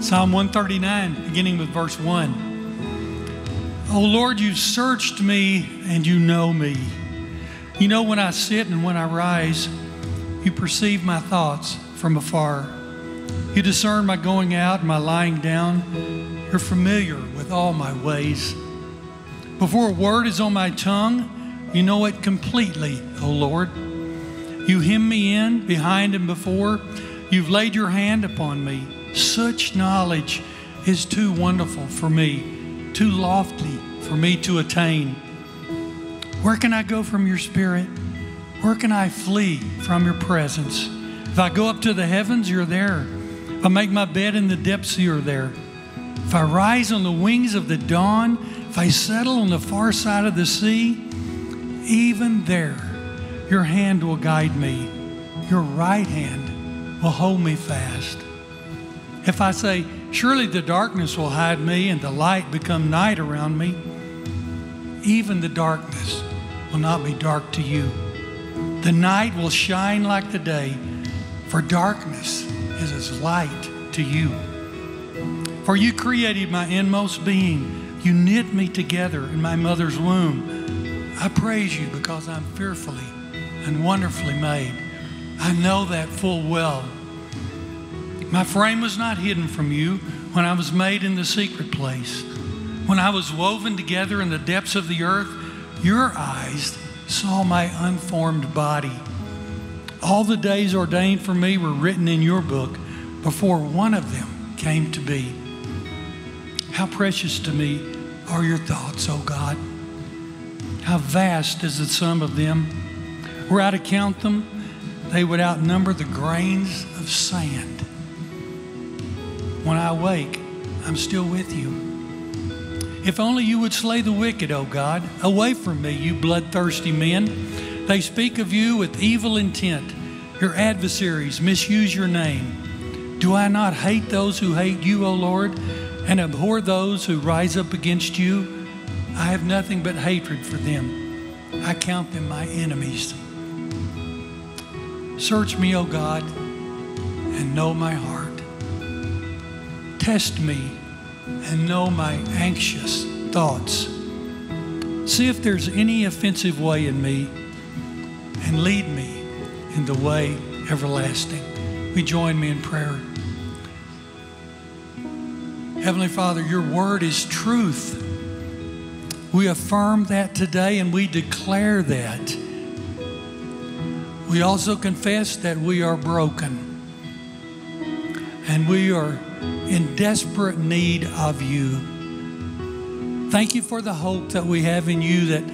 Psalm 139, beginning with verse 1. Oh Lord, you searched me and you know me. You know when I sit and when I rise, you perceive my thoughts from afar. You discern my going out and my lying down. You're familiar with all my ways. Before a word is on my tongue, you know it completely, O Lord. You hem me in, behind and before. You've laid your hand upon me. Such knowledge is too wonderful for me, too lofty for me to attain. Where can I go from your spirit? Where can I flee from your presence? If I go up to the heavens, you're there. If I make my bed in the depths, you're there. If I rise on the wings of the dawn, if I settle on the far side of the sea, even there, your hand will guide me. Your right hand will hold me fast. If I say, Surely the darkness will hide me and the light become night around me, even the darkness will not be dark to you. The night will shine like the day, for darkness is as light to you. For you created my inmost being, you knit me together in my mother's womb. I praise you because I'm fearfully and wonderfully made. I know that full well. My frame was not hidden from you when I was made in the secret place. When I was woven together in the depths of the earth, your eyes saw my unformed body. All the days ordained for me were written in your book before one of them came to be. How precious to me are your thoughts, O God. How vast is the sum of them. Were I to count them, they would outnumber the grains of sand. When I wake, I'm still with you. If only you would slay the wicked, O God. Away from me, you bloodthirsty men. They speak of you with evil intent. Your adversaries misuse your name. Do I not hate those who hate you, O Lord, and abhor those who rise up against you? I have nothing but hatred for them. I count them my enemies. Search me, O God, and know my heart. Test me and know my anxious thoughts. See if there's any offensive way in me and lead me in the way everlasting. We join me in prayer. Heavenly Father, your word is truth. We affirm that today and we declare that. We also confess that we are broken and we are in desperate need of you. Thank you for the hope that we have in you that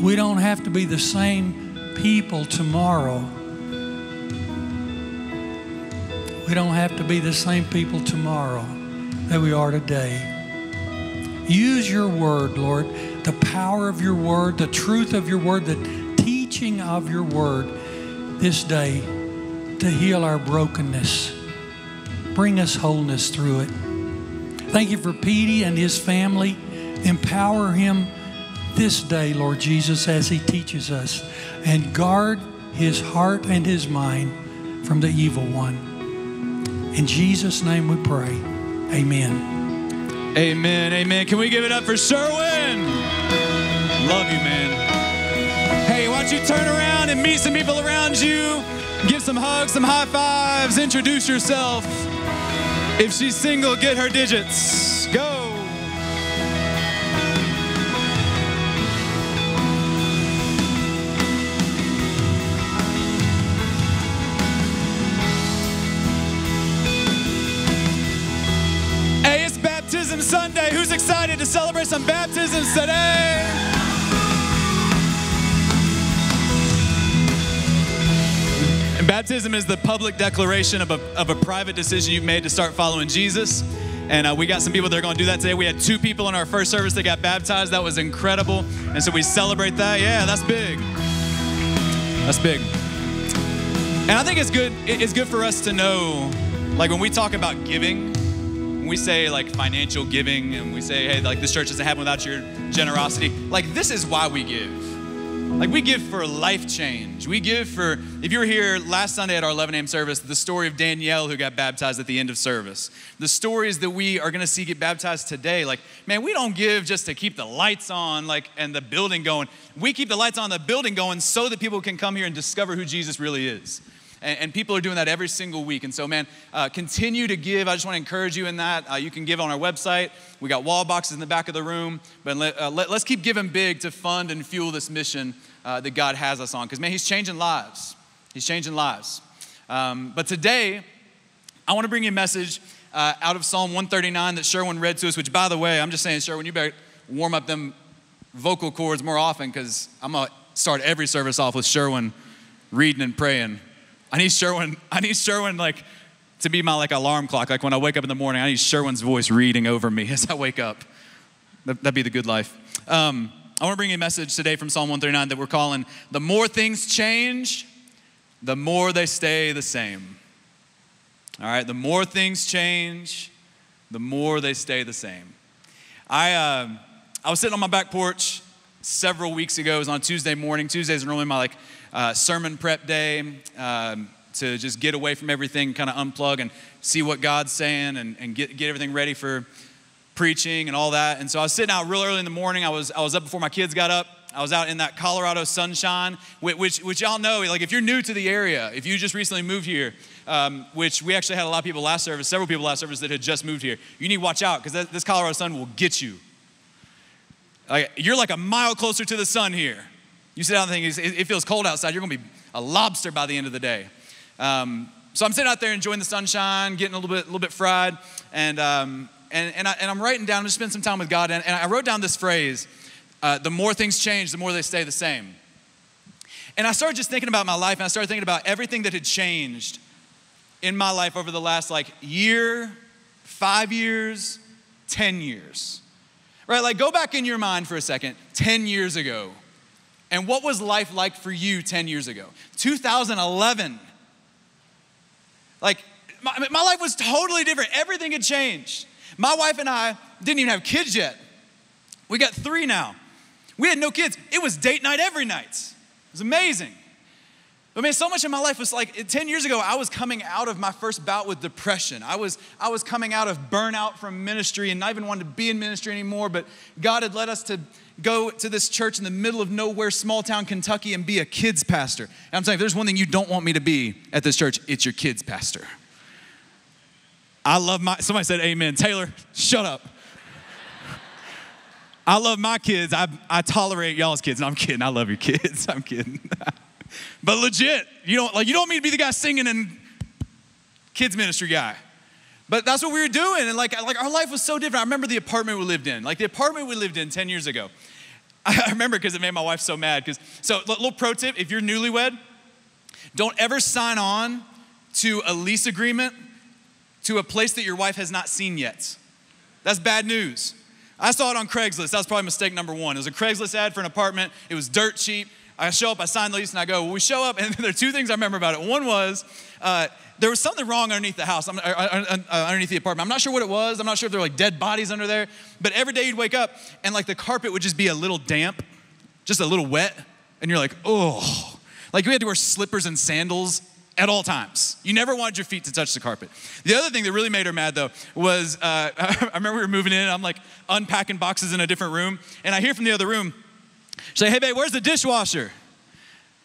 we don't have to be the same people tomorrow. We don't have to be the same people tomorrow that we are today. Use your word, Lord, the power of your word, the truth of your word, the teaching of your word this day to heal our brokenness Bring us wholeness through it. Thank you for Petey and his family. Empower him this day, Lord Jesus, as he teaches us. And guard his heart and his mind from the evil one. In Jesus' name we pray. Amen. Amen. Amen. Can we give it up for Sherwin? Love you, man. Hey, why don't you turn around and meet some people around you? Give some hugs, some high fives, introduce yourself. If she's single, get her digits. Go. Hey, it's Baptism Sunday. Who's excited to celebrate some baptisms today? Baptism is the public declaration of a, of a private decision you've made to start following Jesus. And uh, we got some people that are going to do that today. We had two people in our first service that got baptized. That was incredible. And so we celebrate that. Yeah, that's big. That's big. And I think it's good. It's good for us to know, like when we talk about giving, when we say like financial giving, and we say, hey, like this church doesn't happen without your generosity. Like this is why we give Like we give for life change. We give for, if you were here last Sunday at our 11 a.m. service, the story of Danielle who got baptized at the end of service. The stories that we are gonna see get baptized today. Like, man, we don't give just to keep the lights on, like, and the building going. We keep the lights on, the building going so that people can come here and discover who Jesus really is. And, and people are doing that every single week. And so, man, uh, continue to give. I just want to encourage you in that. Uh, you can give on our website. We got wall boxes in the back of the room. But let, uh, let, us keep giving big to fund and fuel this mission uh, that God has us on. Because, man, He's changing lives. He's changing lives. Um, but today, I want to bring you a message uh, out of Psalm 139 that Sherwin read to us, which, by the way, I'm just saying, Sherwin, you better warm up them vocal cords more often because I'm going to start every service off with Sherwin reading and praying I need Sherwin, I need Sherwin like to be my like alarm clock. Like when I wake up in the morning, I need Sherwin's voice reading over me as I wake up. That, would be the good life. Um, I want to bring you a message today from Psalm 139 that we're calling The More Things Change, the more they stay the same. All right, the more things change, the more they stay the same. I, uh, I was sitting on my back porch several weeks ago. It was on Tuesday morning. Tuesdays are normally my like uh, sermon prep day um, to just get away from everything, kind of unplug and see what God's saying and, and get, get everything ready for preaching and all that. And so I was sitting out real early in the morning. I was, I was up before my kids got up. I was out in that Colorado sunshine, which, which y'all know, like if you're new to the area, if you just recently moved here, um, which we actually had a lot of people last service, several people last service that had just moved here, you need to watch out because this Colorado sun will get you. Like, you're like a mile closer to the sun here. You sit down and think it feels cold outside, you're gonna be a lobster by the end of the day. Um, so I'm sitting out there enjoying the sunshine, getting a little bit, a little bit fried, and, um, and, and, I, am writing down, I'm just spending some time with God, and, and I wrote down this phrase uh, the more things change, the more they stay the same. And I started just thinking about my life, and I started thinking about everything that had changed in my life over the last like year, five years, 10 years. Right? Like, go back in your mind for a second, 10 years ago. And what was life like for you 10 years ago? 2011. Like, my, my life was totally different. Everything had changed. My wife and I didn't even have kids yet. We got three now. We had no kids. It was date night every night. It was amazing. I mean, so much in my life was like 10 years ago, I was coming out of my first bout with depression. I was, I was coming out of burnout from ministry and not even wanted to be in ministry anymore, but God had led us to go to this church in the middle of nowhere, small town Kentucky, and be a kids pastor. And I'm saying, if there's one thing you don't want me to be at this church, it's your kids pastor. I love my, somebody said amen. Taylor, shut up. I love my kids. I, I tolerate y'all's kids. No, I'm kidding. I love your kids. I'm kidding. but legit, you don't like you don't want me to be the guy singing and kids ministry guy. But that's what we were doing. And like, like our life was so different. I remember the apartment we lived in. Like the apartment we lived in 10 years ago. I remember because it made my wife so mad. Because so little pro tip, if you're newlywed, don't ever sign on to a lease agreement to a place that your wife has not seen yet. That's bad news. I saw it on Craigslist. That was probably mistake number one. It was a Craigslist ad for an apartment. It was dirt cheap. I show up, I sign the lease, and I go, well, we show up, and there are two things I remember about it. One was uh, there was something wrong underneath the house, uh, underneath the apartment. I'm not sure what it was. I'm not sure if there were like dead bodies under there. But every day you'd wake up, and like the carpet would just be a little damp, just a little wet, and you're like, oh. Like we had to wear slippers and sandals at all times. You never wanted your feet to touch the carpet. The other thing that really made her mad though was uh, I remember we were moving in, I'm like unpacking boxes in a different room, and I hear from the other room, say, hey, babe, where's the dishwasher?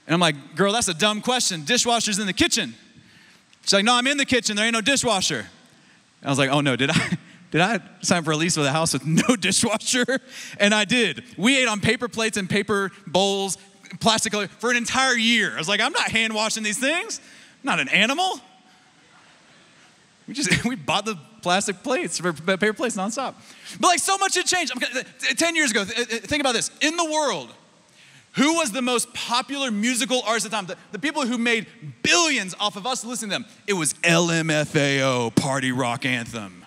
And I'm like, girl, that's a dumb question. Dishwasher's in the kitchen. She's like, no, I'm in the kitchen. There ain't no dishwasher. I was like, oh no, did I? Did I sign for a lease with a house with no dishwasher? And I did. We ate on paper plates and paper bowls, plastic for an entire year. I was like, I'm not hand washing these things. I'm not an animal. We just we bought the plastic plates for paper plates nonstop. But like so much had changed. Ten years ago, think about this. In the world, who was the most popular musical artist at the time? The, the, people who made billions off of us listening to them. It was LMFAO, Party Rock Anthem.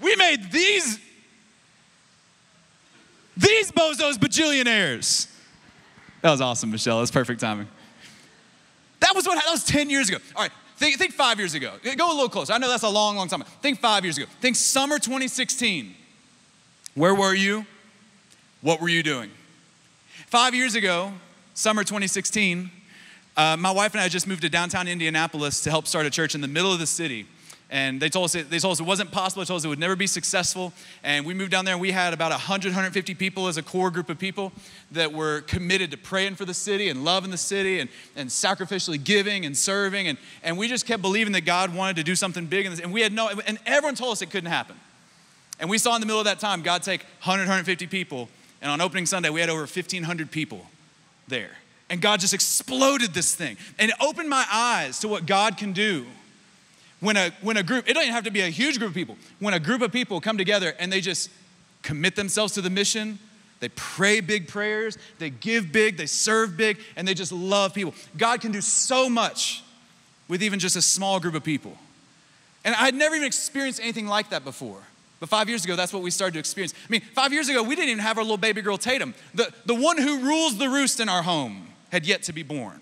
We made these, these bozos bajillionaires. That was awesome, Michelle. That's perfect timing. That was what that was 10 years ago. All right, think, think five years ago. Go a little closer. I know that's a long, long time. Think five years ago. Think summer 2016. Where were you? What were you doing? Five years ago, summer 2016, uh, my wife and I just moved to downtown Indianapolis to help start a church in the middle of the city. And they told us it, they told us it wasn't possible. They told us it would never be successful. And we moved down there and we had about 100, 150 people as a core group of people that were committed to praying for the city and loving the city and, and sacrificially giving and serving. And, and we just kept believing that God wanted to do something big. In this. And we had no, and everyone told us it couldn't happen. And we saw in the middle of that time God take 100, 150 people. And on opening Sunday, we had over 1,500 people there. And God just exploded this thing. And it opened my eyes to what God can do when a, when a group, it doesn't have to be a huge group of people, when a group of people come together and they just commit themselves to the mission, they pray big prayers, they give big, they serve big, and they just love people. God can do so much with even just a small group of people. And I'd never even experienced anything like that before. But five years ago, that's what we started to experience. I mean, five years ago, we didn't even have our little baby girl Tatum. The, the one who rules the roost in our home had yet to be born.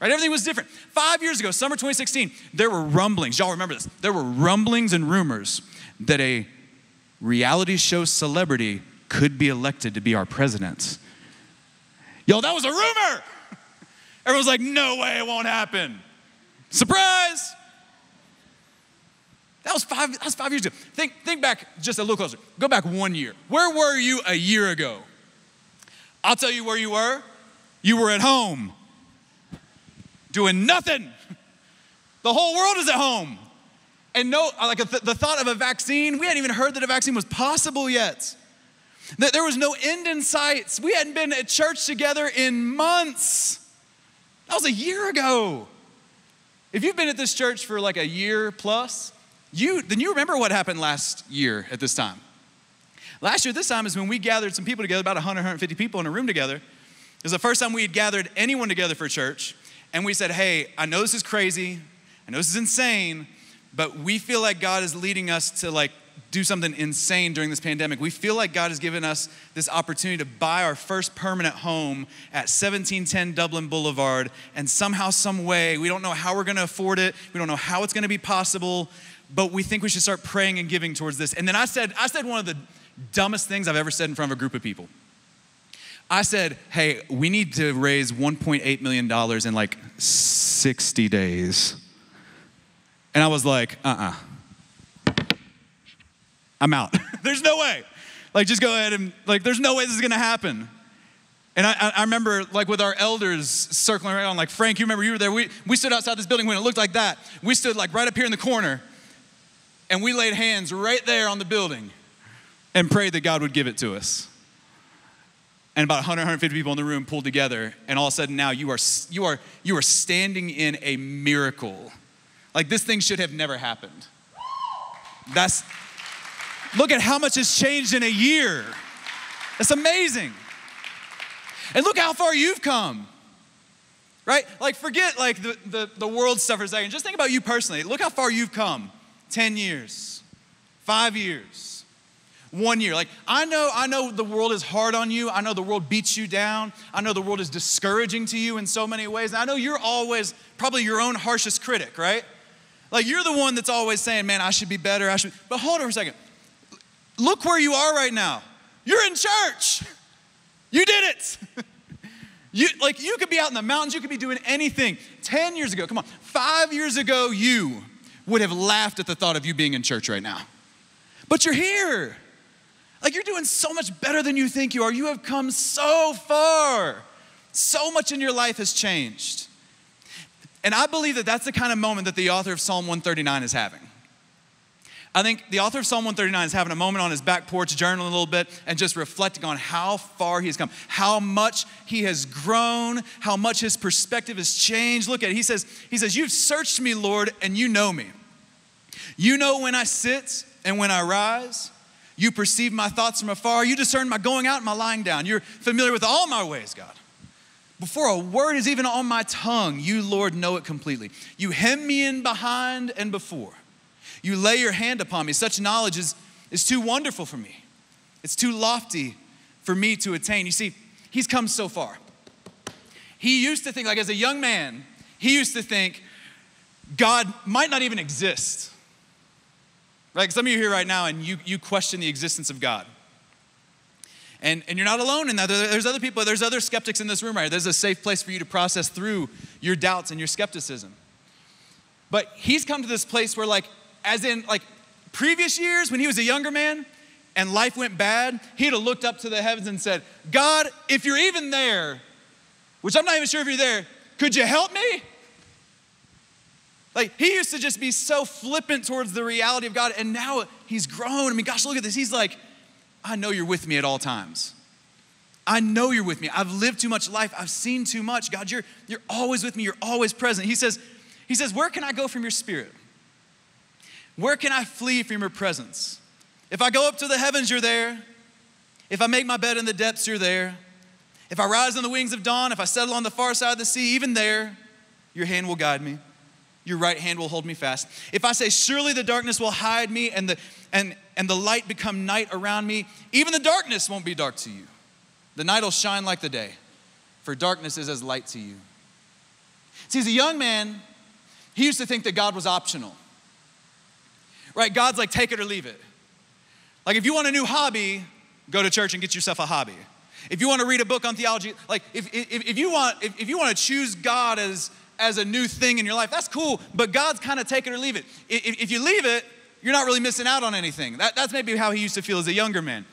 Right? Everything was different. Five years ago, summer 2016, there were rumblings. Y'all remember this? There were rumblings and rumors that a reality show celebrity could be elected to be our president. Yo, that was a rumor. Everyone's like, no way, it won't happen. Surprise! That was five, that was five years ago. Think, think back just a little closer. Go back one year. Where were you a year ago? I'll tell you where you were. You were at home doing nothing. The whole world is at home. And no, like the thought of a vaccine, we hadn't even heard that a vaccine was possible yet. That there was no end in sight. We hadn't been at church together in months. That was a year ago. If you've been at this church for like a year plus, you then you remember what happened last year at this time. Last year, this time is when we gathered some people together, about 100, 150 people in a room together. It was the first time we had gathered anyone together for church and we said, hey, I know this is crazy, I know this is insane, but we feel like God is leading us to like do something insane during this pandemic. We feel like God has given us this opportunity to buy our first permanent home at 1710 Dublin Boulevard, and somehow, some way, we don't know how we're gonna afford it, we don't know how it's gonna be possible, but we think we should start praying and giving towards this. And then I said, I said one of the dumbest things I've ever said in front of a group of people. I said, hey, we need to raise $1.8 million in like 60 days. And I was like, uh uh-uh. uh. i am out. there's no way. Like, just go ahead and, like, there's no way this is gonna happen. And I, I remember, like, with our elders circling around, like, Frank, you remember you were there. We, we stood outside this building when it looked like that. We stood, like, right up here in the corner, and we laid hands right there on the building and prayed that God would give it to us. And about 100 150 people in the room pulled together and all of a sudden now you are you are you are standing in a miracle. Like this thing should have never happened. That's look at how much has changed in a year. That's amazing. And look how far you've come right? Like forget like the, the, the world stuff for a second just think about you personally. Look how far you've come 10 years five years one year. Like, I know, I know the world is hard on you. I know the world beats you down. I know the world is discouraging to you in so many ways. I know you're always probably your own harshest critic, right? Like, you're the one that's always saying, man, I should be better. I should. But hold on for a second. Look where you are right now. You're in church. You did it. you, like, you could be out in the mountains, you could be doing anything. 10 years ago, come on, five years ago, you would have laughed at the thought of you being in church right now. But you're here. Like you're doing so much better than you think you are. You have come so far. So much in your life has changed. And I believe that that's the kind of moment that the author of Psalm 139 is having. I think the author of Psalm 139 is having a moment on his back porch, journaling a little bit, and just reflecting on how far he has come, how much he has grown, how much his perspective has changed. Look at it. He says, he says, You've searched me, Lord, and you know me. You know when I sit and when I rise. You perceive my thoughts from afar. You discern my going out and my lying down. You're familiar with all my ways, God. Before a word is even on my tongue, you, Lord, know it completely. You hem me in behind and before. You lay your hand upon me. Such knowledge is, is too wonderful for me. It's too lofty for me to attain. You see, he's come so far. He used to think, like as a young man, he used to think God might not even exist. Like some of you here right now and you, you question the existence of God. And, and you're not alone in that. There's other people, there's other skeptics in this room right here. There's a safe place for you to process through your doubts and your skepticism. But he's come to this place where, like, as in, like, previous years when he was a younger man and life went bad, he'd have looked up to the heavens and said, God, if you're even there, which I'm not even sure if you're there, could you help me? Like, he used to just be so flippant towards the reality of God, and now he's grown. I mean, gosh, look at this. He's like, I know you're with me at all times. I know you're with me. I've lived too much life. I've seen too much. God, you're, you're always with me. You're always present. He says, he says, Where can I go from your spirit? Where can I flee from your presence? If I go up to the heavens, you're there. If I make my bed in the depths, you're there. If I rise on the wings of dawn, if I settle on the far side of the sea, even there, your hand will guide me. Your right hand will hold me fast. If I say, Surely the darkness will hide me and the, and, and the light become night around me, even the darkness won't be dark to you. The night will shine like the day, for darkness is as light to you. See, as a young man, he used to think that God was optional. Right? God's like, take it or leave it. Like, if you want a new hobby, go to church and get yourself a hobby. If you want to read a book on theology, like if, if, if you want if, if you want to choose God as as a new thing in your life, that's cool. But God's kind of take it or leave it. If, if you leave it, you're not really missing out on anything. That, that's maybe how he used to feel as a younger man.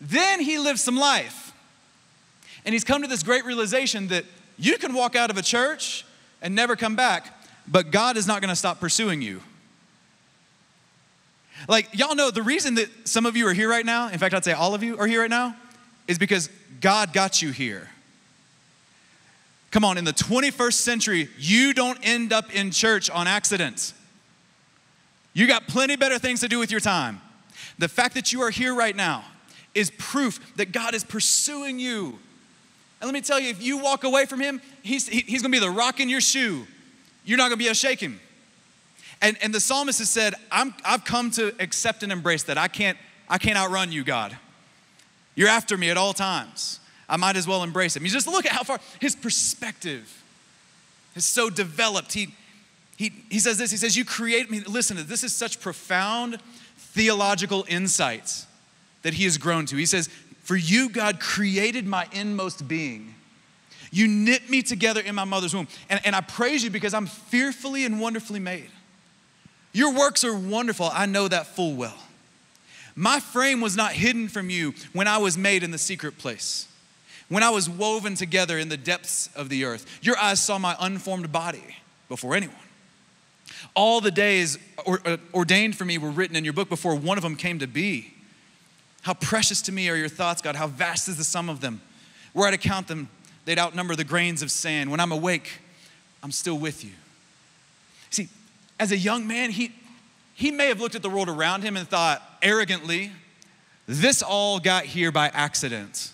Then he lived some life. And he's come to this great realization that you can walk out of a church and never come back, but God is not going to stop pursuing you. Like, y'all know the reason that some of you are here right now, in fact, I'd say all of you are here right now, is because God got you here. Come on, in the 21st century, you don't end up in church on accident. You got plenty better things to do with your time. The fact that you are here right now is proof that God is pursuing you. And let me tell you, if you walk away from Him, He's, he's gonna be the rock in your shoe you're not gonna be able to shake him. And, and the psalmist has said, I'm, I've come to accept and embrace that. I can't, I can't outrun you, God. You're after me at all times. I might as well embrace him. You just look at how far his perspective is so developed. He, he, he says this, he says, You create me. Listen this is such profound theological insights that he has grown to. He says, For you, God, created my inmost being. You knit me together in my mother's womb. And, and I praise you because I'm fearfully and wonderfully made. Your works are wonderful. I know that full well. My frame was not hidden from you when I was made in the secret place, when I was woven together in the depths of the earth. Your eyes saw my unformed body before anyone. All the days ordained for me were written in your book before one of them came to be. How precious to me are your thoughts, God. How vast is the sum of them. Were I to count them, they'd outnumber the grains of sand. When I'm awake, I'm still with you. As a young man, he, he may have looked at the world around him and thought arrogantly, this all got here by accident.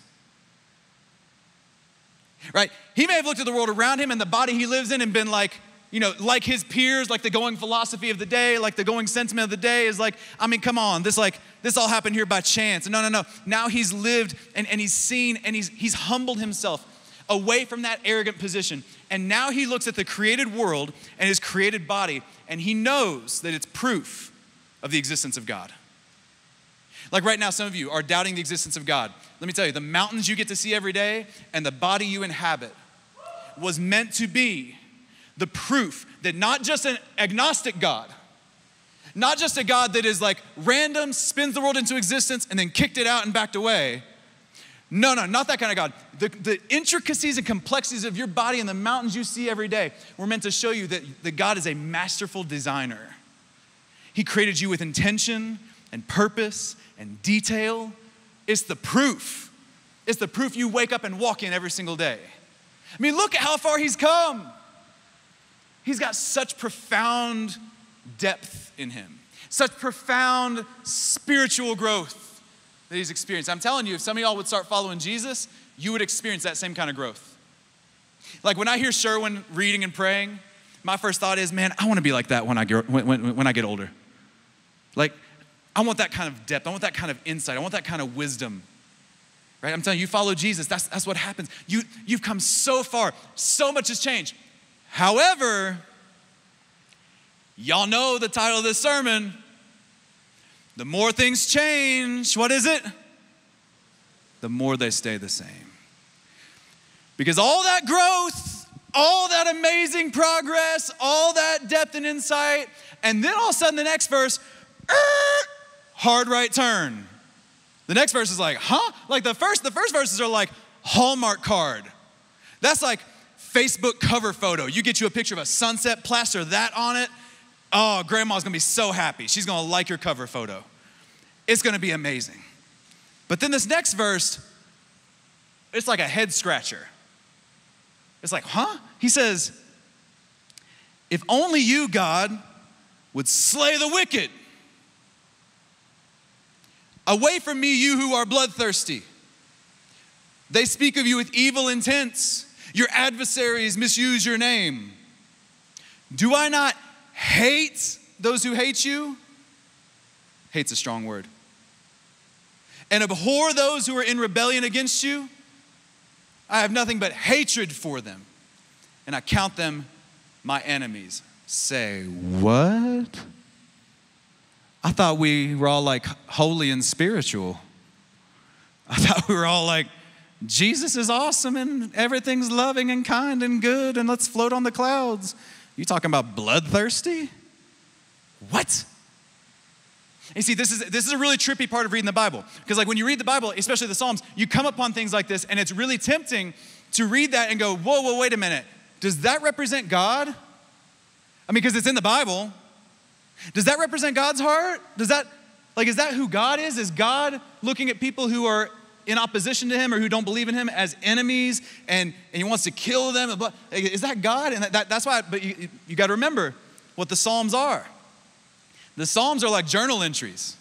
Right? He may have looked at the world around him and the body he lives in and been like, you know, like his peers, like the going philosophy of the day, like the going sentiment of the day is like, I mean, come on, this like, this all happened here by chance. No, no, no. Now he's lived and, and he's seen and he's he's humbled himself away from that arrogant position. And now he looks at the created world and his created body, and he knows that it's proof of the existence of God. Like right now, some of you are doubting the existence of God. Let me tell you, the mountains you get to see every day and the body you inhabit was meant to be the proof that not just an agnostic God, not just a God that is like random, spins the world into existence and then kicked it out and backed away, no, no, not that kind of God. The, the intricacies and complexities of your body and the mountains you see every day were meant to show you that, that God is a masterful designer. He created you with intention and purpose and detail. It's the proof. It's the proof you wake up and walk in every single day. I mean, look at how far He's come. He's got such profound depth in Him, such profound spiritual growth that he's experienced. I'm telling you, if some of y'all would start following Jesus, you would experience that same kind of growth. Like when I hear Sherwin reading and praying, my first thought is, man, I want to be like that when I get, when, when, when I get older. Like, I want that kind of depth. I want that kind of insight. I want that kind of wisdom. Right? I'm telling you, you follow Jesus, that's, that's what happens. You, you've come so far, so much has changed. However, y'all know the title of this sermon the more things change, what is it? the more they stay the same. Because all that growth, all that amazing progress, all that depth and insight, and then all of a sudden the next verse, er, hard right turn. The next verse is like, huh? Like the first, the first verses are like Hallmark card. That's like Facebook cover photo. You get you a picture of a sunset, plaster that on it. Oh, grandma's gonna be so happy. She's gonna like your cover photo. It's gonna be amazing. But then this next verse, it's like a head scratcher. It's like, huh? He says, If only you, God, would slay the wicked. Away from me, you who are bloodthirsty. They speak of you with evil intents. Your adversaries misuse your name. Do I not hate those who hate you? Hate's a strong word. And abhor those who are in rebellion against you? I have nothing but hatred for them, and I count them my enemies. Say, what? I thought we were all like holy and spiritual. I thought we were all like, Jesus is awesome and everything's loving and kind and good and let's float on the clouds. You talking about bloodthirsty? What? You see, this is, this is a really trippy part of reading the Bible. Because, like, when you read the Bible, especially the Psalms, you come upon things like this, and it's really tempting to read that and go, whoa, whoa, wait a minute. Does that represent God? I mean, because it's in the Bible. Does that represent God's heart? Does that, like, is that who God is? Is God looking at people who are in opposition to him or who don't believe in him as enemies and, and he wants to kill them? Is that God? And that, that's why, but you, you got to remember what the Psalms are. The Psalms are like journal entries.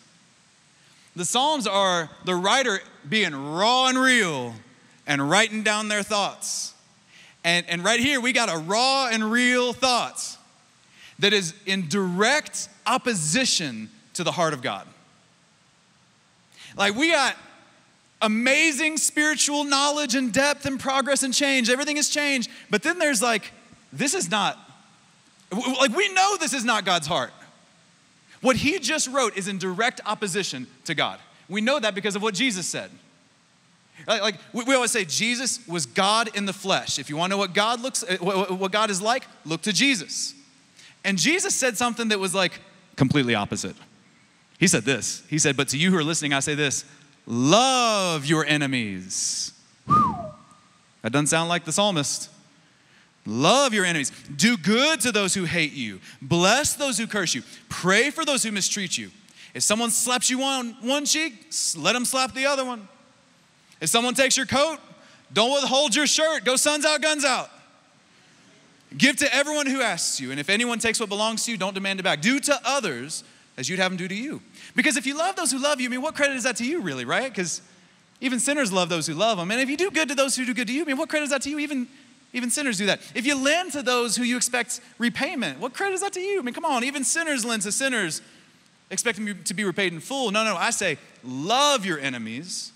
The Psalms are the writer being raw and real and writing down their thoughts. And, and right here, we got a raw and real thoughts that is in direct opposition to the heart of God. Like, we got amazing spiritual knowledge and depth and progress and change. Everything has changed. But then there's like, this is not, like, we know this is not God's heart. What he just wrote is in direct opposition to God. We know that because of what Jesus said. Like, we always say, Jesus was God in the flesh. If you want to know what God looks, uh, what God is like, look to Jesus. And Jesus said something that was like completely opposite. He said this. He said, "But to you who are listening, I say this: love your enemies." That doesn't sound like the psalmist. Love your enemies. Do good to those who hate you. Bless those who curse you. Pray for those who mistreat you. If someone slaps you on one cheek, let them slap the other one. If someone takes your coat, don't withhold your shirt. Go suns out, guns out. Give to everyone who asks you. And if anyone takes what belongs to you, don't demand it back. Do to others as you'd have them do to you. Because if you love those who love you, I mean, what credit is that to you, really, right? Because even sinners love those who love them. And if you do good to those who do good to you, I mean, what credit is that to you? Even even sinners do that. If you lend to those who you expect repayment, what credit is that to you? I mean, come on, even sinners lend to sinners, expecting to be repaid in full. No, no, I say, love your enemies,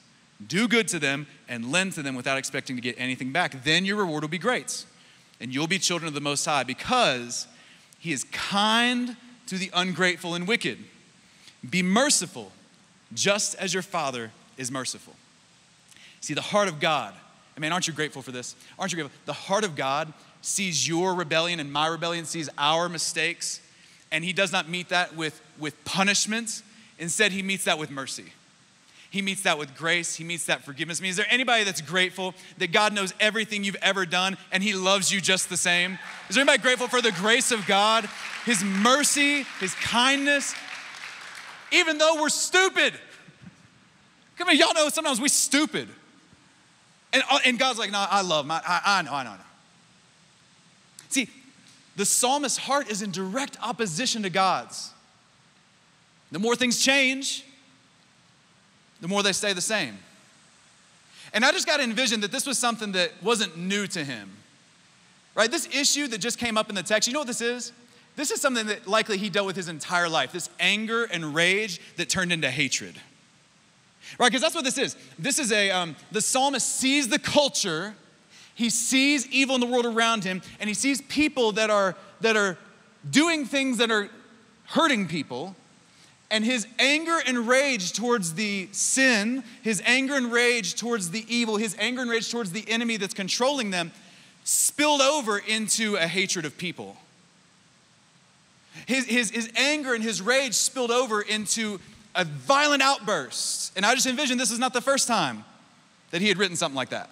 do good to them, and lend to them without expecting to get anything back. Then your reward will be great. And you'll be children of the Most High because He is kind to the ungrateful and wicked. Be merciful, just as your Father is merciful. See, the heart of God I mean, aren't you grateful for this? Aren't you grateful? The heart of God sees your rebellion and my rebellion, sees our mistakes, and He does not meet that with, with punishment. Instead, He meets that with mercy. He meets that with grace. He meets that forgiveness. I mean, is there anybody that's grateful that God knows everything you've ever done and He loves you just the same? Is there anybody grateful for the grace of God, His mercy, His kindness, even though we're stupid? Come on, y'all know sometimes we're stupid. And, uh, and God's like, no, I love him. I, I, know, I know, I know. See, the psalmist's heart is in direct opposition to God's. The more things change, the more they stay the same. And I just got to envision that this was something that wasn't new to him. Right? This issue that just came up in the text, you know what this is? This is something that likely he dealt with his entire life this anger and rage that turned into hatred. Right? Because that's what this is. This is a, um, the psalmist sees the culture, he sees evil in the world around him, and he sees people that are, that are doing things that are hurting people. And his anger and rage towards the sin, his anger and rage towards the evil, his anger and rage towards the enemy that's controlling them spilled over into a hatred of people. His, his, his anger and his rage spilled over into a violent outburst. And I just envisioned this is not the first time that he had written something like that.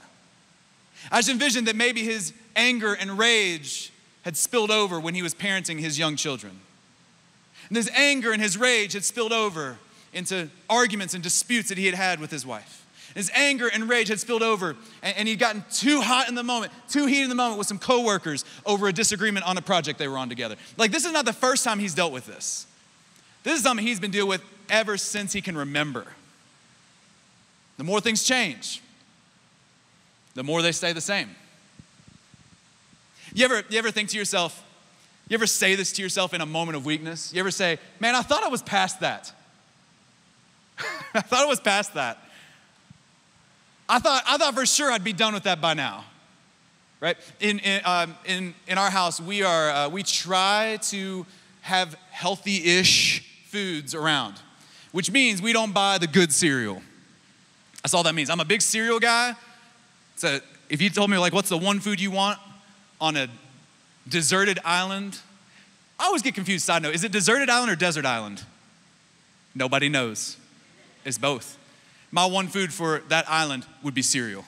I just envisioned that maybe his anger and rage had spilled over when he was parenting his young children. And his anger and his rage had spilled over into arguments and disputes that he had had with his wife. His anger and rage had spilled over, and, he'd gotten too hot in the moment, too heated in the moment with some coworkers over a disagreement on a project they were on together. Like, this is not the first time he's dealt with this. This is something he's been dealing with ever since he can remember. The more things change, the more they stay the same. You ever, you ever think to yourself, you ever say this to yourself in a moment of weakness? You ever say, man, I thought I was past that. I thought I was past that. I thought, I thought for sure I'd be done with that by now. Right? In, in, um, in, in our house, we, are, uh, we try to have healthy ish foods around, which means we don't buy the good cereal. That's all that means. I'm a big cereal guy. So if you told me, like, what's the one food you want on a deserted island? I always get confused. Side note, is it deserted island or desert island? Nobody knows. It's both my one food for that island would be cereal.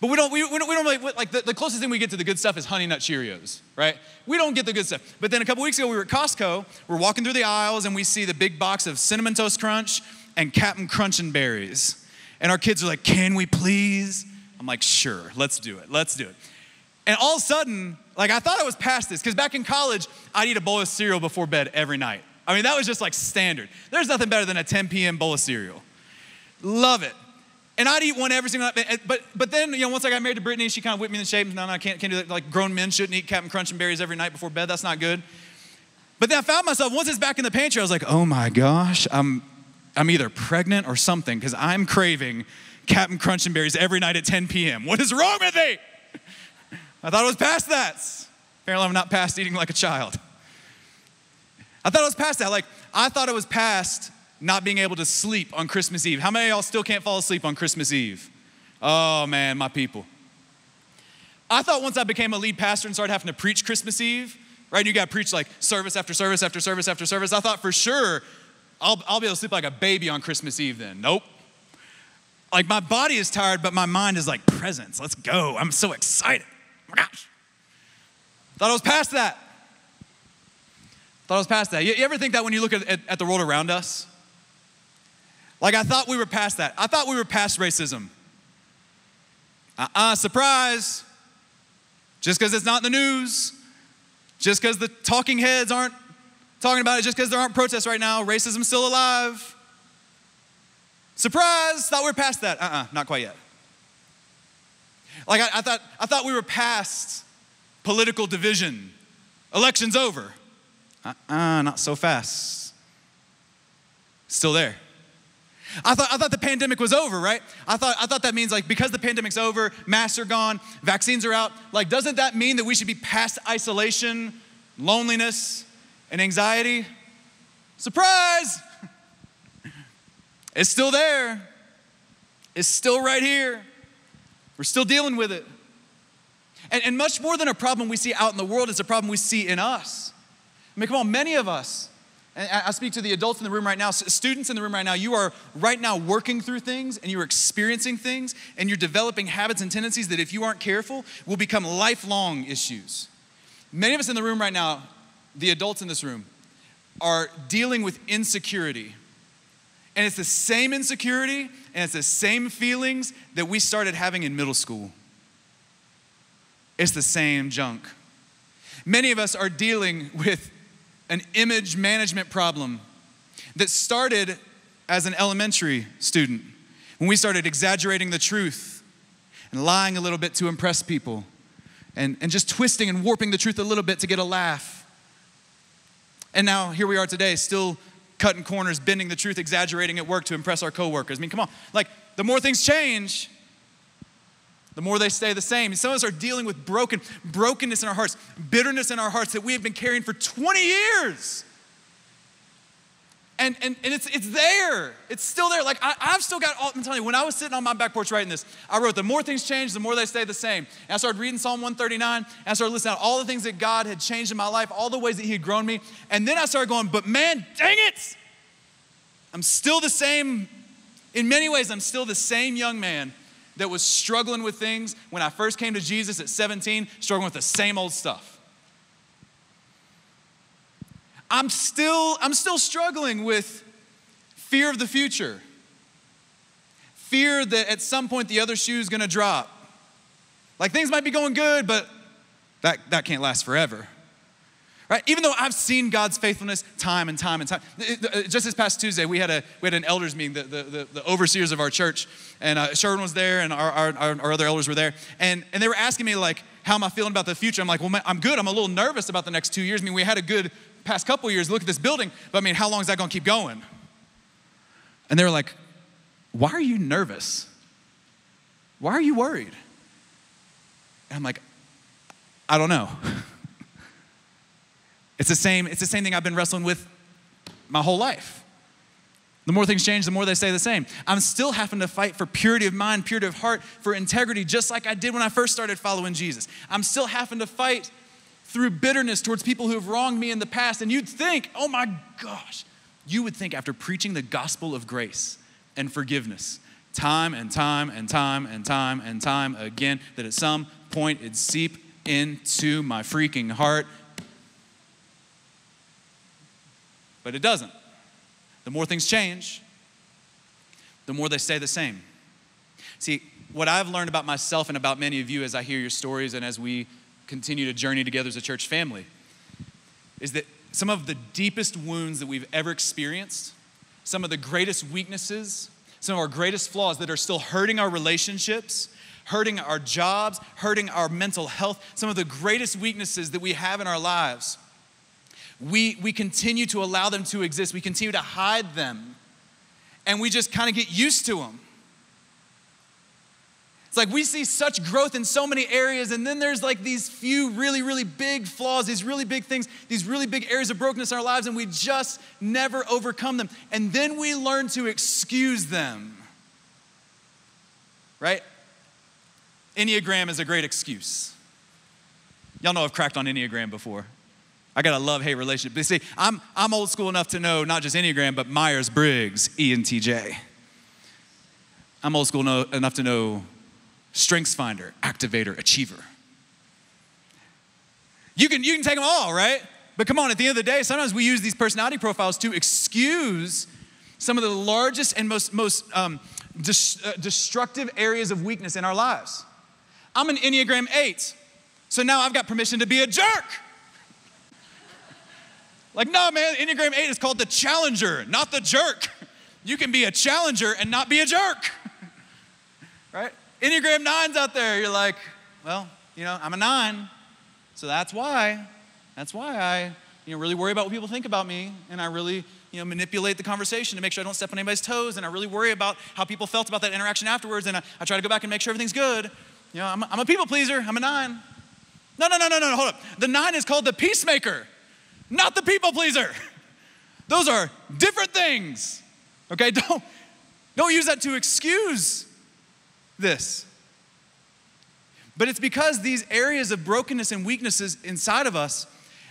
But we don't, we, we don't, we don't really, like the, the, closest thing we get to the good stuff is Honey Nut Cheerios, right? We don't get the good stuff. But then a couple weeks ago, we were at Costco, we're walking through the aisles and we see the big box of Cinnamon Toast Crunch and Captain Crunching Berries. And our kids are like, can we please? I'm like, sure, let's do it, let's do it. And all of a sudden, like I thought I was past this, because back in college, I'd eat a bowl of cereal before bed every night. I mean, that was just like standard. There's nothing better than a 10 p.m. bowl of cereal. Love it. And I'd eat one every single night. But, but then, you know, once I got married to Brittany, she kind of whipped me in the shape. No, no, I can't, can't do that. Like grown men shouldn't eat Captain Crunch and berries every night before bed. That's not good. But then I found myself, once it's back in the pantry, I was like, oh my gosh, I'm, I'm either pregnant or something because I'm craving Captain Crunch and berries every night at 10 p.m. What is wrong with me? I thought it was past that. Apparently, I'm not past eating like a child. I thought it was past that. Like, I thought it was past not being able to sleep on Christmas Eve. How many of y'all still can't fall asleep on Christmas Eve? Oh man, my people. I thought once I became a lead pastor and started having to preach Christmas Eve, right? You got to preach like service after service after service after service. I thought for sure I'll, I'll be able to sleep like a baby on Christmas Eve then. Nope. Like my body is tired, but my mind is like presence. Let's go. I'm so excited. My gosh. Thought I was past that. Thought I was past that. You, you ever think that when you look at, at, at the world around us? Like, I thought we were past that. I thought we were past racism. Uh uh surprise. Just because it's not in the news, just because the talking heads aren't talking about it, just because there aren't protests right now, racism's still alive. Surprise, thought we were past that. Uh uh-uh, uh not quite yet. Like, I, I, thought, I thought we were past political division. Election's over. Uh uh, not so fast. Still there. I thought, I thought the pandemic was over, right? I thought, I thought that means like because the pandemic's over, masks are gone, vaccines are out, like doesn't that mean that we should be past isolation, loneliness, and anxiety? Surprise! It's still there. It's still right here. We're still dealing with it. And, and much more than a problem we see out in the world, is a problem we see in us. I mean, come on, many of us, and I speak to the adults in the room right now, students in the room right now, you are right now working through things and you're experiencing things and you're developing habits and tendencies that, if you aren't careful, will become lifelong issues. Many of us in the room right now, the adults in this room, are dealing with insecurity. And it's the same insecurity and it's the same feelings that we started having in middle school. It's the same junk. Many of us are dealing with an image management problem that started as an elementary student when we started exaggerating the truth and lying a little bit to impress people and, and just twisting and warping the truth a little bit to get a laugh. And now here we are today, still cutting corners, bending the truth, exaggerating at work to impress our coworkers. I mean, come on. Like, the more things change, the more they stay the same. Some of us are dealing with broken, brokenness in our hearts, bitterness in our hearts that we have been carrying for 20 years. And, and, and it's, it's there. It's still there. Like, I, have still got all, I'm telling you, when I was sitting on my back porch writing this, I wrote, the more things change, the more they stay the same. And I started reading Psalm 139, and I started listening to all the things that God had changed in my life, all the ways that He had grown me. And then I started going, but man, dang it! I'm still the same, in many ways, I'm still the same young man that was struggling with things when I first came to Jesus at 17, struggling with the same old stuff. I'm still, I'm still struggling with fear of the future, fear that at some point the other shoe is gonna drop. Like things might be going good, but that, that can't last forever. Right? Even though I've seen God's faithfulness time and time and time. Just this past Tuesday, we had, a, we had an elders meeting, the, the, the, the overseers of our church, and uh, Sherwin was there, and our, our, our, other elders were there. And, and they were asking me, like, how am I feeling about the future? I'm like, well, man, I'm good. I'm a little nervous about the next two years. I mean, we had a good past couple years, look at this building, but I mean, how long is that gonna keep going? And they were like, why are you nervous? Why are you worried? And I'm like, I don't know. it's the same, it's the same thing I've been wrestling with my whole life. The more things change, the more they stay the same. I'm still having to fight for purity of mind, purity of heart, for integrity, just like I did when I first started following Jesus. I'm still having to fight through bitterness towards people who have wronged me in the past. And you'd think, oh my gosh, you would think after preaching the gospel of grace and forgiveness, time and time and time and time and time again, that at some point it'd seep into my freaking heart. But it doesn't. The more things change, the more they stay the same. See, what I've learned about myself and about many of you as I hear your stories and as we continue to journey together as a church family is that some of the deepest wounds that we've ever experienced, some of the greatest weaknesses, some of our greatest flaws that are still hurting our relationships, hurting our jobs, hurting our mental health, some of the greatest weaknesses that we have in our lives, we, we continue to allow them to exist. We continue to hide them. And we just kind of get used to them. It's like we see such growth in so many areas, and then there's like these few really, really big flaws, these really big things, these really big areas of brokenness in our lives, and we just never overcome them. And then we learn to excuse them. Right? Enneagram is a great excuse. Y'all know I've cracked on Enneagram before. I got a love hate relationship. But see, I'm, I'm old school enough to know not just Enneagram, but Myers Briggs, ENTJ. I'm old school no, enough to know strengths finder, activator, achiever. You can, you can take them all, right? But come on, at the end of the day, sometimes we use these personality profiles to excuse some of the largest and most, most um, uh, destructive areas of weakness in our lives. I'm an Enneagram 8, so now I've got permission to be a jerk. Like, no, man, Enneagram 8 is called the challenger, not the jerk. You can be a challenger and not be a jerk. right? Enneagram nines out there, you're like, well, you know, I'm a nine, so that's why. That's why I, you know, really worry about what people think about me, and I really, you know, manipulate the conversation to make sure I don't step on anybody's toes, and I really worry about how people felt about that interaction afterwards, and I, I try to go back and make sure everything's good. You know, I'm a, I'm a people pleaser. I'm a nine. No, no, no, no, no, hold up. The nine is called the peacemaker, not the people pleaser. Those are different things. Okay, don't don't use that to excuse this. But it's because these areas of brokenness and weaknesses inside of us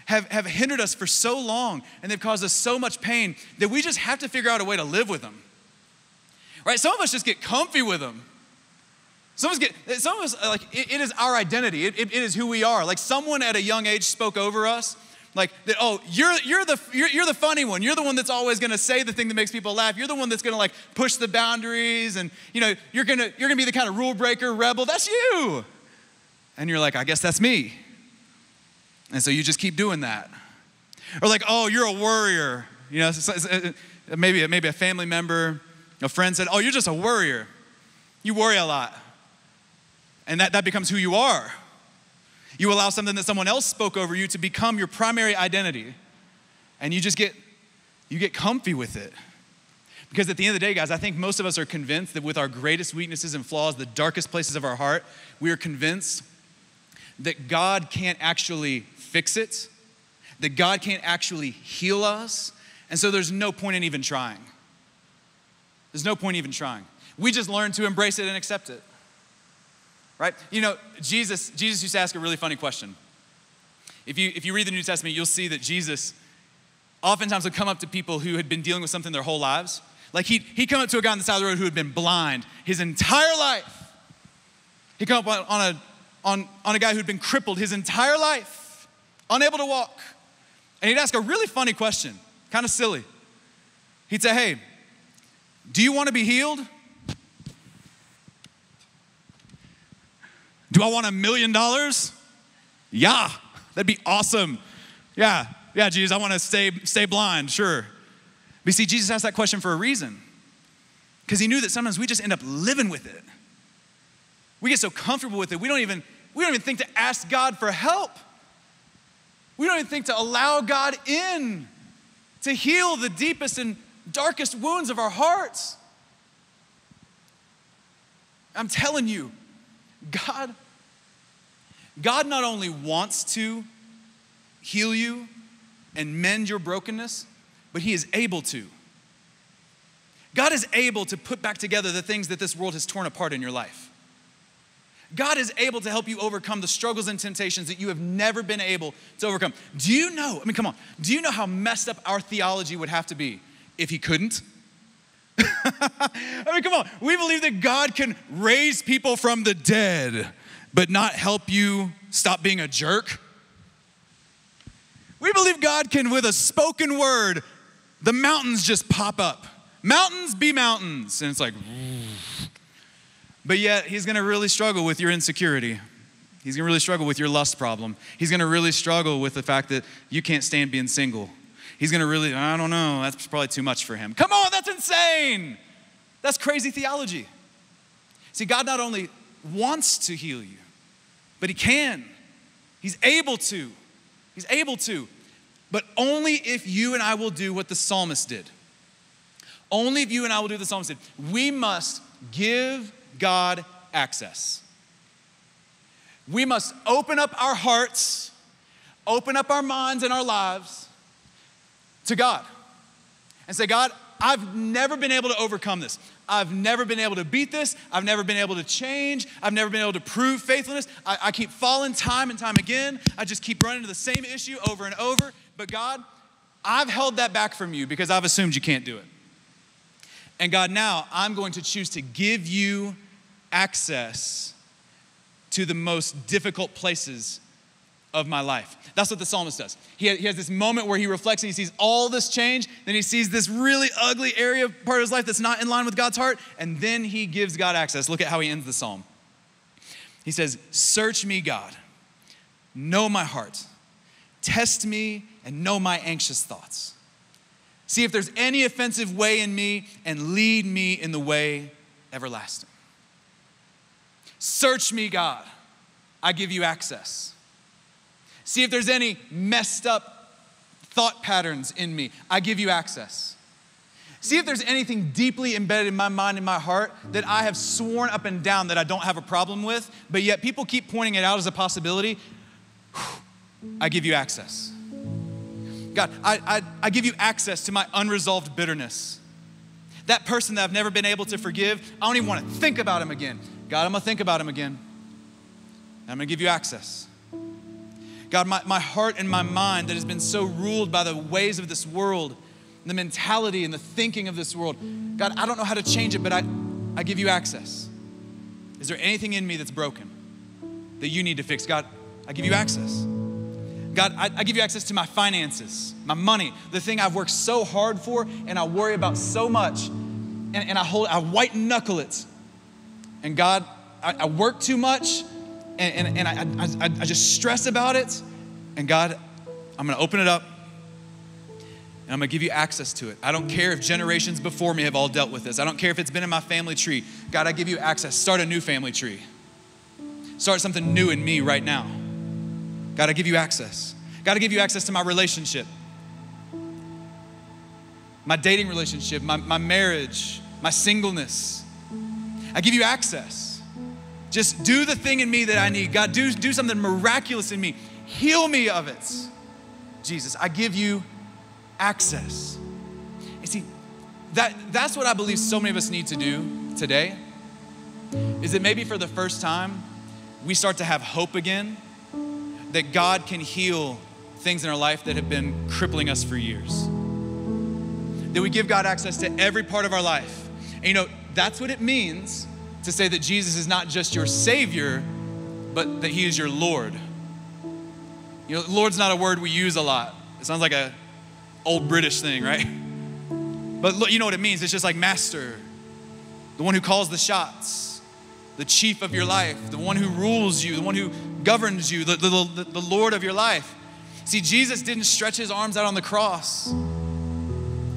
have, have hindered us for so long and they've caused us so much pain that we just have to figure out a way to live with them. Right? Some of us just get comfy with them. Some of us get, some of us, like, it, it is our identity, it, it, it is who we are. Like, someone at a young age spoke over us like that oh you're you're the you're, you're the funny one. You're the one that's always going to say the thing that makes people laugh. You're the one that's going to like push the boundaries and you know you're going to you're to be the kind of rule breaker rebel. That's you. And you're like i guess that's me. And so you just keep doing that. Or like oh you're a worrier. You know uh, uh, maybe maybe a family member a friend said oh you're just a worrier. You worry a lot. And that, that becomes who you are you allow something that someone else spoke over you to become your primary identity. And you just get you get comfy with it. Because at the end of the day, guys, I think most of us are convinced that with our greatest weaknesses and flaws, the darkest places of our heart, we are convinced that God can't actually fix it, that God can't actually heal us, And so there's no point in even trying. There's no point even trying. We just learn to embrace it and accept it. Right? You know, Jesus, Jesus used to ask a really funny question. If you, if you read the New Testament, you'll see that Jesus oftentimes would come up to people who had been dealing with something their whole lives. Like he'd, he'd come up to a guy on the side of the road who had been blind his entire life. He'd come up on a, on, on a guy who'd been crippled his entire life, unable to walk. And he'd ask a really funny question, kind of silly. He'd say, Hey, do you want to be healed? Do I want a million dollars? Yeah, that'd be awesome. Yeah, yeah, Jesus, I want to stay, stay blind, sure. But see, Jesus asked that question for a reason. Because he knew that sometimes we just end up living with it. We get so comfortable with it, we don't even, we don't even think to ask God for help. We don't even think to allow God in to heal the deepest and darkest wounds of our hearts. I'm telling you, God, God not only wants to heal you and mend your brokenness, but He is able to. God is able to put back together the things that this world has torn apart in your life. God is able to help you overcome the struggles and temptations that you have never been able to overcome. Do you know? I mean, come on. Do you know how messed up our theology would have to be if He couldn't? I mean, come on. We believe that God can raise people from the dead, but not help you stop being a jerk. We believe God can, with a spoken word, the mountains just pop up. Mountains be mountains. And it's like, but yet he's gonna really struggle with your insecurity. He's gonna really struggle with your lust problem. He's gonna really struggle with the fact that you can't stand being single. He's gonna really, I don't know, that's probably too much for him. Come on, that's insane. That's crazy theology. See, God not only wants to heal you, but He can. He's able to. He's able to. But only if you and I will do what the psalmist did. Only if you and I will do what the psalmist did. We must give God access. We must open up our hearts, open up our minds and our lives to God and say, God, I've never been able to overcome this. I've never been able to beat this. I've never been able to change. I've never been able to prove faithfulness. I, I, keep falling time and time again. I just keep running into the same issue over and over. But God, I've held that back from you because I've assumed you can't do it. And God, now I'm going to choose to give you access to the most difficult places of my life. That's what the psalmist does. He, has this moment where he reflects and he sees all this change. Then he sees this really ugly area, of part of his life that's not in line with God's heart. And then he gives God access. Look at how he ends the psalm. He says, Search me, God, know my heart, test me, and know my anxious thoughts. See if there's any offensive way in me, and lead me in the way everlasting. Search me, God. I give you access. See if there's any messed up thought patterns in me. I give you access. See if there's anything deeply embedded in my mind and my heart that I have sworn up and down that I don't have a problem with, but yet people keep pointing it out as a possibility. I give you access. God, I, I, I give you access to my unresolved bitterness. That person that I've never been able to forgive, I don't even want to think about him again. God, I'm going to think about him again. I'm going to give you access. God, my, my heart and my mind that has been so ruled by the ways of this world, the mentality and the thinking of this world, God, I don't know how to change it, but I, I give you access. Is there anything in me that's broken that you need to fix? God, I give you access. God, I, I, give you access to my finances, my money, the thing I've worked so hard for and I worry about so much. And, and I hold, I white knuckle it. And God, I, I work too much and, and, and I, I, I just stress about it. And God, I'm going to open it up and I'm to give you access to it. I don't care if generations before me have all dealt with this. I don't care if it's been in my family tree. God, I give you access. Start a new family tree. Start something new in me right now. God, I give you access. God, I give you access to my relationship, my dating relationship, my, my marriage, my singleness. I give you access. Just do the thing in me that I need. God, do, do something miraculous in me. Heal me of it. Jesus, I give you access. You see, that, that's what I believe so many of us need to do today. Is that maybe for the first time, we start to have hope again that God can heal things in our life that have been crippling us for years. That we give God access to every part of our life. And you know, that's what it means to say that Jesus is not just your Savior, but that He is your Lord. You know, Lord's not a word we use a lot. It sounds like a old British thing, right? But you know what it means? It's just like master, the one who calls the shots, the chief of your life, the one who rules you, the one who governs you, the, the, the Lord of your life. See, Jesus didn't stretch his arms out on the cross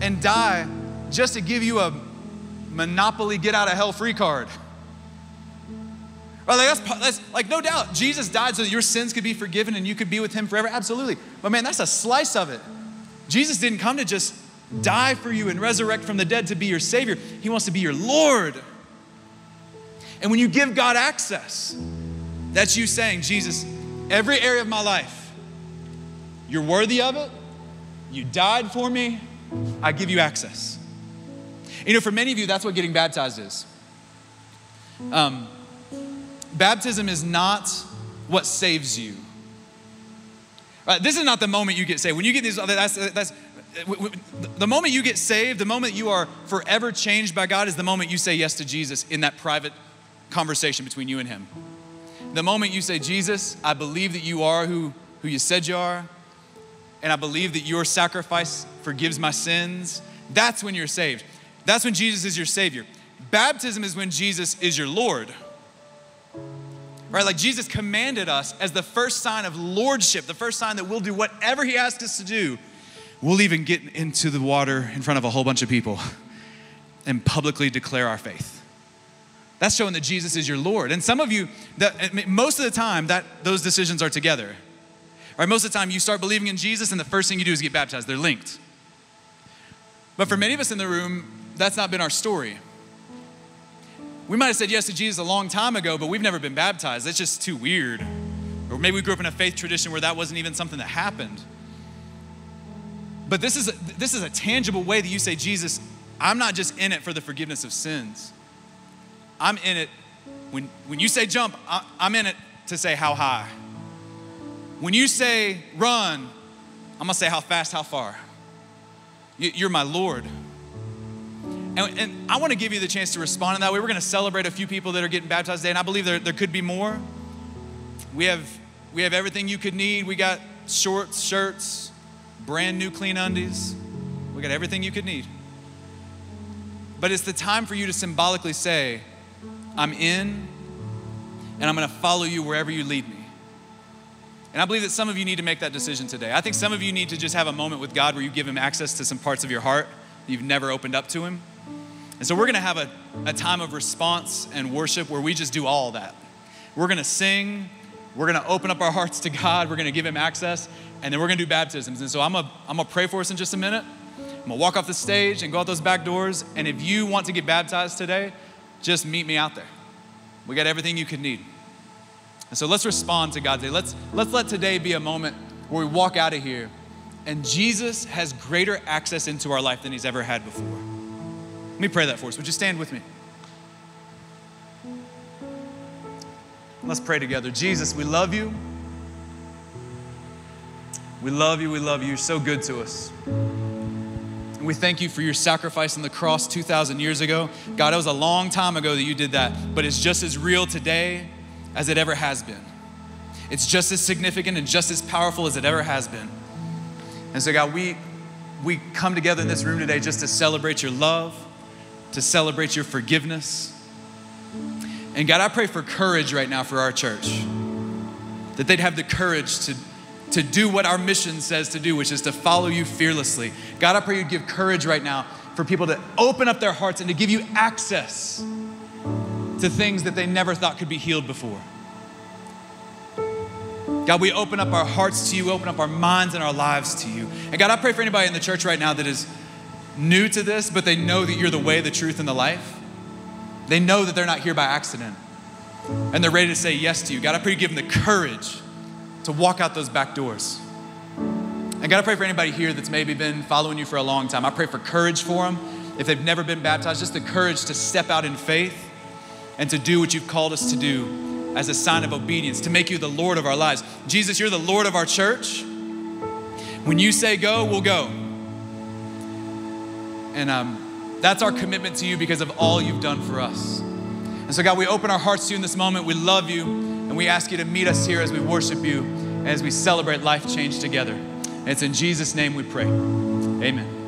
and die just to give you a monopoly get out of hell free card. Right, like that's, that's like no doubt Jesus died so that your sins could be forgiven and you could be with him forever. Absolutely. But man, that's a slice of it. Jesus didn't come to just die for you and resurrect from the dead to be your Savior, He wants to be your Lord. And when you give God access, that's you saying, Jesus, every area of my life, you're worthy of it. You died for me. I give you access. You know, for many of you, that's what getting baptized is. Um, baptism is not what saves you. Right, this is not the moment you get saved. When you get these, uh, that's, uh, that's the moment you get saved, the moment you are forever changed by God is the moment you say yes to Jesus in that private conversation between you and Him. The moment you say, Jesus, I believe that you are who, who you said you are, and I believe that your sacrifice forgives my sins, that's when you're saved. That's when Jesus is your Savior. Baptism is when Jesus is your Lord. Right? Like Jesus commanded us as the first sign of lordship, the first sign that we'll do whatever He asks us to do We'll even get into the water in front of a whole bunch of people and publicly declare our faith. That's showing that Jesus is your Lord. And some of you, that most of the time, that those decisions are together. Right? Most of the time, you start believing in Jesus, and the first thing you do is get baptized. They're linked. But for many of us in the room, that's not been our story. We might have said yes to Jesus a long time ago, but we've never been baptized. That's just too weird. Or maybe we grew up in a faith tradition where that wasn't even something that happened. But this is a, this is a tangible way that you say, Jesus, I'm not just in it for the forgiveness of sins. I'm in it, when, when you say jump, I, I'm in it to say how high. When you say run, I'm gonna say how fast, how far. You're my Lord. And, and I wanna give you the chance to respond in that way. We're gonna celebrate a few people that are getting baptized today, and I believe there, there could be more. We have, we have everything you could need. We got shorts, shirts, brand new clean undies. We got everything you could need. But it's the time for you to symbolically say, I'm in and I'm going to follow you wherever you lead me. And I believe that some of you need to make that decision today. I think some of you need to just have a moment with God where you give Him access to some parts of your heart that you've never opened up to Him. And so we're going to have a, a time of response and worship where we just do all that. We're going to sing, we're going to open up our hearts to God, we're going to give Him access, and then we're gonna do baptisms. And so I'm I'm gonna pray for us in just a minute. I'm gonna walk off the stage and go out those back doors. And if you want to get baptized today, just meet me out there. We got everything you could need. And so let's respond to God today. Let's, let's let today be a moment where we walk out of here and Jesus has greater access into our life than he's ever had before. Let me pray that for us. Would you stand with me? Let's pray together. Jesus, we love you. We love you. We love you. You're so good to us. And we thank you for your sacrifice on the cross 2,000 years ago. God, it was a long time ago that you did that, but it's just as real today as it ever has been. It's just as significant and just as powerful as it ever has been. And so, God, we, we come together in this room today just to celebrate your love, to celebrate your forgiveness. And God, I pray for courage right now for our church, that they'd have the courage to to do what our mission says to do, which is to follow you fearlessly. God, I pray you'd give courage right now for people to open up their hearts and to give you access to things that they never thought could be healed before. God, we open up our hearts to you, open up our minds and our lives to you. And God, I pray for anybody in the church right now that is new to this, but they know that you're the way, the truth, and the life. They know that they're not here by accident. And they're ready to say yes to you. God, I pray you give them the courage to walk out those back doors. And God, I pray for anybody here that's maybe been following you for a long time. I pray for courage for them. If they've never been baptized, just the courage to step out in faith and to do what you've called us to do as a sign of obedience, to make you the Lord of our lives. Jesus, you're the Lord of our church. When you say go, we'll go. And um, that's our commitment to you because of all you've done for us. And so, God, we open our hearts to you in this moment. We love you, and we ask you to meet us here as we worship you, as we celebrate life change together. And it's in Jesus' name we pray. Amen.